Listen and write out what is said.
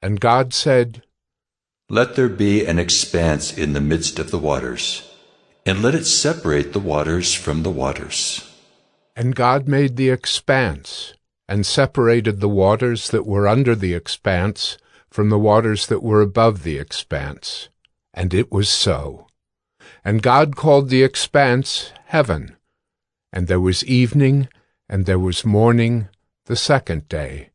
And God said, Let there be an expanse in the midst of the waters, and let it separate the waters from the waters. And God made the expanse, and separated the waters that were under the expanse from the waters that were above the expanse. And it was so. And God called the expanse heaven. And there was evening, and there was morning, the second day.